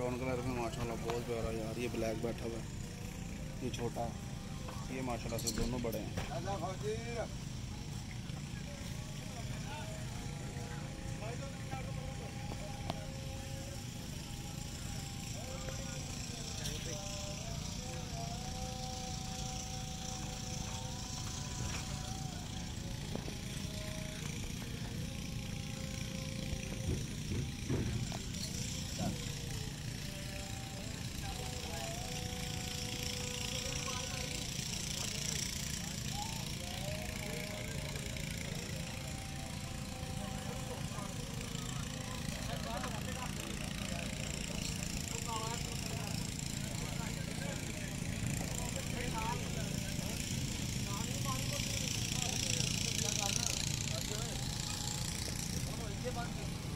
Colour में माशाल्लाह बहुत प्यारा यार, ये ब्लैक बैठा हुआ है। ये छोटा, ये माशाल्लाह से दोनों बड़े हैं। ये बंद